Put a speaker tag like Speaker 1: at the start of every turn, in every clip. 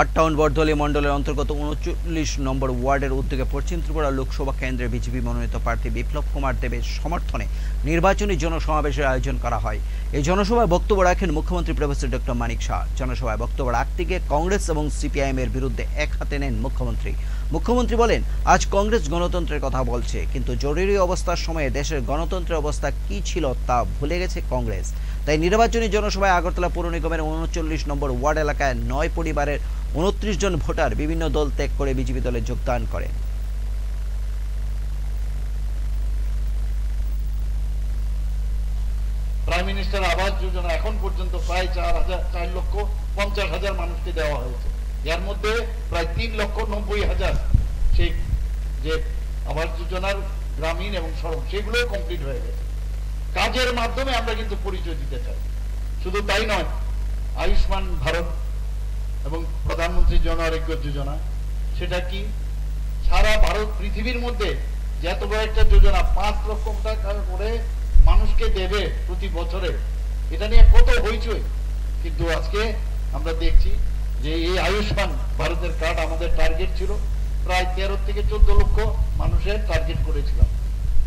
Speaker 1: আট টাউন বর্ধলি মণ্ডলের অন্তর্গত উনচল্লিশ নম্বর ওয়ার্ডের উদ্যোগে পশ্চিম ত্রিপুরা লোকসভা কেন্দ্রে বিজেপি মনোনীত প্রার্থী বিপ্লব কুমার দেবের সমর্থনে নির্বাচনী জনসমাবেশের আয়োজন করা হয়। এই জনসভায় বক্তব্য রাখেন মুখ্যমন্ত্রী প্রফেসর ডক্টর মানিক শাহ। জনসভায় বক্তব্য রাখতে গিয়ে কংগ্রেস এবং সিপিআইএম এর বিরুদ্ধে এক হাতে নেন মুখ্যমন্ত্রী। মুখ্যমন্ত্রী বলেন, আজ কংগ্রেস গণতন্ত্রের কথা বলছে, কিন্তু জরুরি অবস্থার সময়ে দেশের গণতন্ত্রের অবস্থা কি ছিল তা ভুলে গেছে কংগ্রেস। তাই নির্বাচনী জনসভায় আগরতলা পৌর নিগমের উনচল্লিশ নম্বর ওয়ার্ড এলাকায় নয় পরিবারের উনত্রিশ জন ভোটার বিভিন্ন দল ত্যাগ করে বিজেপি দলে যোগদান করে।
Speaker 2: আবাস যোজনা এখন পর্যন্ত প্রায় চার হাজার, চার লক্ষ পঞ্চাশ হাজার মানুষকে দেওয়া হয়েছে। এর মধ্যে প্রায় তিন লক্ষ নব্বই হাজার সেই যে আবাস যোজনার গ্রামীণ এবং সড়ক সেগুলো কমপ্লিট হয়ে গেছে। কাজের মাধ্যমে আমরা কিন্তু পরিচয় দিতে চাই। শুধু তাই নয়, আয়ুষ্মান ভারত প্রধানমন্ত্রী জন আরোগ্য যোজনা। সেটা কি? সারা ভারত, পৃথিবীর মধ্যে যে এত বড় একটা যোজনা, পাঁচ লক্ষ টাকা করে মানুষকে দেবে প্রতি বছরে। এটা নিয়ে কত হইচই। কিন্তু আজকে আমরা দেখছি যে এই আয়ুষ্মান ভারতের কার্ড আমাদের টার্গেট ছিল। প্রায় তেরো থেকে চোদ্দ লক্ষ মানুষের টার্গেট করেছিলাম।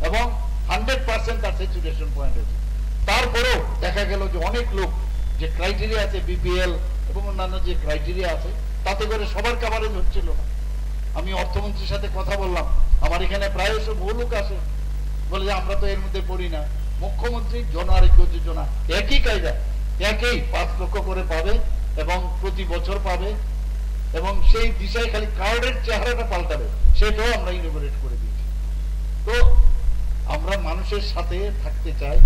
Speaker 2: এবং হান্ড্রেড পার্সেন্ট তার স্যাচুরেশন পয়েন্ট আছে তারপরেও দেখা গেল যে অনেক লোক যে ক্রাইটেরিয়া আছে বিপিএল এবং অন্যান্য যে ক্রাইটেরিয়া আছে তাতে করে সবার কাভারেজ হচ্ছিল না। আমি অর্থমন্ত্রীর সাথে কথা বললাম। আমার এখানে প্রায়শ বহু লোক আসে। বলে যে, আমরা তো এর মধ্যে পড়ি না। মুখ্যমন্ত্রী জন আরোগ্য যোজনা, একই কায়দা, একই পাঁচ লক্ষ করে পাবে এবং প্রতি বছর পাবে এবং সেই দিশায় খালি কার্ডের চেহারাটা পাল্টাবে। সেটাও আমরা ইনোভেট করে দিয়েছি। তো আমরা মানুষের সাথে থাকতে চাই।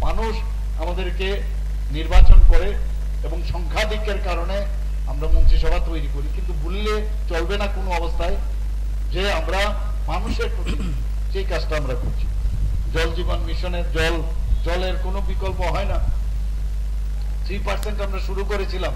Speaker 2: মানুষ আমাদেরকে নির্বাচন করে এবং সংখ্যাধিক্যের কারণে আমরা মন্ত্রিসভা তৈরি করি, কিন্তু বললে চলবে না কোনো অবস্থায় যে আমরা মানুষের প্রতি সেই কাজটা আমরা করছি। জল জীবন মিশনের জল, জলের কোনো বিকল্প হয় না। থ্রি পার্সেন্ট আমরা শুরু করেছিলাম।